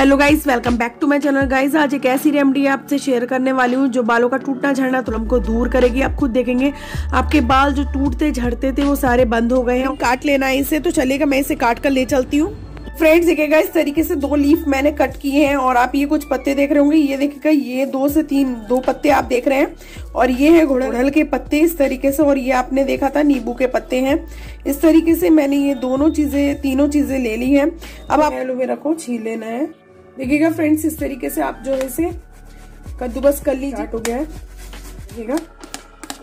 Welcome back to my channel guys आज एक ऐसी रेमडी आपसे शेयर करने वाली हूँ जो बालों का टूटना, झड़ना तुरंत को दूर करेगी। आप खुद देखेंगे, आपके बाल जो टूटते, झड़ते थे, वो सारे बंद हो गए हैं। काट लेना है इसे तो चलेगा, मैं इसे काट कर ले चलती हूँ। फ्रेंड्स देखिएगा, इस तरीके से दो लीफ मैंने कट किए हैं और आप ये कुछ पत्ते देख रहे होंगे। ये देखिएगा, ये दो से तीन, दो पत्ते आप देख रहे हैं। और ये है गुड़हल के पत्ते इस तरीके से, और ये आपने देखा था, नींबू के पत्ते हैं। इस तरीके से मैंने ये दोनों चीज़ें, तीनों चीज़ें ले ली हैं। अब आप एलोवेरा को छील लेना है। देखिएगा फ्रेंड्स इस तरीके से आप जो है इसे कद्दूबस कर लीजिए। हो गया है। देखिएगा।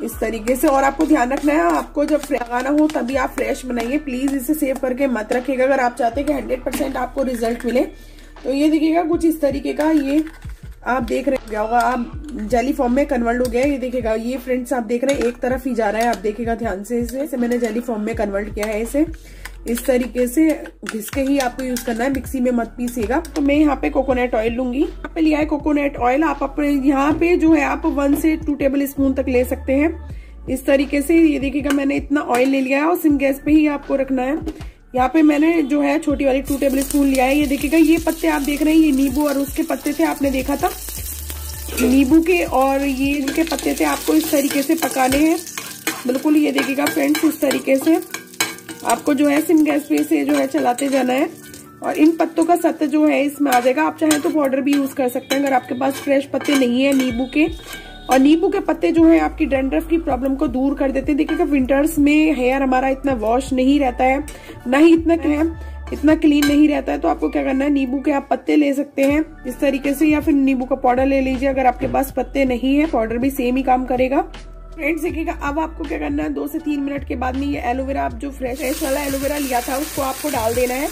इस तरीके से और आपको ध्यान रखना है आपको जब लगाना हो तभी आप फ्रेश बनाइए। प्लीज़ इसे सेव करके मत रखिएगा। अगर आप चाहते हैं कि हंड्रेड परसेंट आपको रिज़ल्ट मिले तो ये देखिएगा कुछ इस तरीके का ये आप देख रहे होगा। आप जेली फॉर्म में कन्वर्ट हो गया ये देखिएगा। ये फ्रेंड्स आप देख रहे हैं एक तरफ़ ही जा रहा है आप देखेगा ध्यान से इसे। इसे मैंने जेली फॉर्म में कन्वर्ट किया है इसे। इस तरीके से घिस के ही आपको यूज़ करना है। मिक्सी में मत पीसेगा तो मैं यहाँ पे कोकोनट ऑयल लूँगी। यहाँ पे लिया है कोकोनट ऑयल आप अपने यहाँ पे जो है आप वन से टू टेबल स्पून तक ले सकते हैं। इस तरीके से ये देखिएगा, मैंने इतना ऑयल ले लिया है और सिम गैस पे ही आपको रखना है। यहाँ पे मैंने जो है छोटी वाली टू टेबल स्पून लिया है। ये देखिएगा, ये पत्ते आप देख रहे हैं, ये नींबू और उसके पत्ते थे, आपने देखा था। नींबू के और ये इनके पत्ते थे, आपको इस तरीके से पकाने हैं। बिल्कुल ये देखिएगा फ्रेंड्स इस तरीके से। आपको जो है सिम गैस पे से जो है चलाते जाना है। और इन पत्तों का सत्य जो है इसमें आ जाएगा। आप चाहें तो पाउडर भी यूज़ कर सकते हैं। अगर आपके पास फ्रेश पत्ते नहीं है, नींबू के। और नींबू के पत्ते जो है, आपकी डेंड्रफ की प्रॉब्लम को दूर कर देते हैं। देखिएगा विंटर्स में हेयर हमारा इतना वॉश नहीं रहता है। ना ही इतना है? इतना क्लीन नहीं रहता है। तो आपको क्या करना है? नींबू के आप पत्ते ले सकते हैं। इस तरीके से या फिर नींबू का पाउडर ले लीजिए। अगर आपके पास पत्ते नहीं है पाउडर भी सेम ही काम करेगा। फ्रेंड्स देखिएगा अब आपको क्या करना है? दो से तीन मिनट के बाद में ये एलोवेरा आप जो फ्रेश फ्रेश वाला एलोवेरा लिया था, उसको आपको डाल देना है।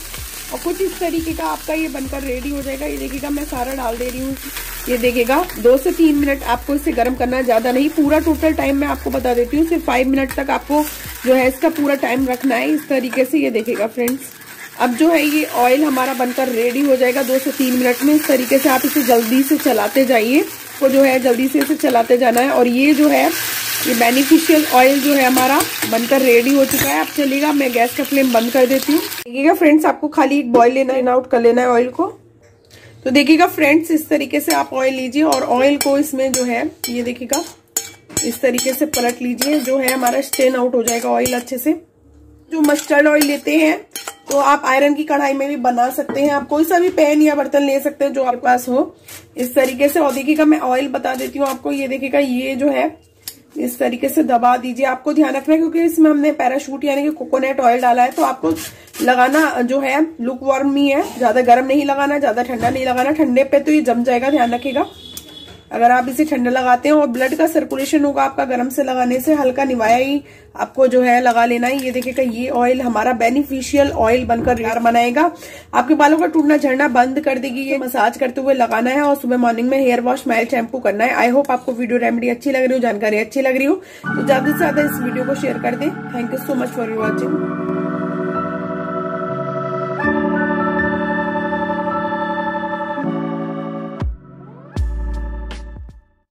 और कुछ इस तरीके का आपका ये बनकर रेडी हो जाएगा। ये देखिएगा, मैं सारा डाल दे रही हूँ। ये देखिएगा, दो से तीन मिनट आपको इसे गर्म करना है, ज़्यादा नहीं। पूरा टोटल टाइम मैं आपको बता देती हूँ, सिर्फ़ फाइव मिनट तक आपको जो है इसका पूरा टाइम रखना है। इस तरीके से ये देखेगा फ्रेंड्स अब जो है ये ऑयल हमारा बनकर रेडी हो जाएगा दो से तीन मिनट में। इस तरीके से आप इसे जल्दी से चलाते जाइए। को जो है जल्दी से इसे चलाते जाना है। और ये जो है ये बेनिफिशियल ऑयल जो है हमारा बनकर रेडी हो चुका है। अब चलेगा मैं गैस का फ्लेम बंद कर देती हूँ। देखिएगा फ्रेंड्स आपको खाली एक बॉयल लेना इन आउट कर लेना है ऑयल को। तो देखिएगा फ्रेंड्स इस तरीके से आप ऑयल लीजिए और ऑयल को इसमें जो है, ये देखिएगा, इस तरीके से पलट लीजिए, जो है हमारा स्टेन आउट हो जाएगा ऑयल अच्छे से। जो मस्टर्ड ऑयल लेते हैं तो आप आयरन की कढ़ाई में भी बना सकते हैं। आप कोई सा भी पैन या बर्तन ले सकते हैं जो आपके पास हो। इस तरीके से, और देखिएगा मैं ऑयल बता देती हूँ आपको। ये देखिएगा, ये जो है इस तरीके से दबा दीजिए। आपको ध्यान रखना है, क्योंकि इसमें हमने पैराशूट यानी कि कोकोनट ऑयल डाला है तो आपको लगाना जो है लुक वार्म ही है। ज़्यादा गर्म नहीं लगाना, ज़्यादा ठंडा नहीं लगाना। ठंडे पे तो ये जम जाएगा, ध्यान रखिएगा। अगर आप इसे ठंडा लगाते हैं और ब्लड का सर्कुलेशन होगा आपका गर्म से लगाने से, हल्का निवाया ही आपको जो है लगा लेना है। ये देखिएगा, ये ऑयल हमारा बेनिफिशियल ऑयल बनकर यार बनाएगा। आपके बालों का टूटना, झड़ना बंद कर देगी। ये मसाज करते हुए लगाना है और सुबह मॉर्निंग में हेयर वॉश माइल शैम्पू करना है। आई होप आपको वीडियो रेमेडी अच्छी लग रही हो, जानकारी अच्छी लग रही हो। तो ज़्यादा से ज़्यादा इस वीडियो को शेयर कर दे। Thank you so much for watching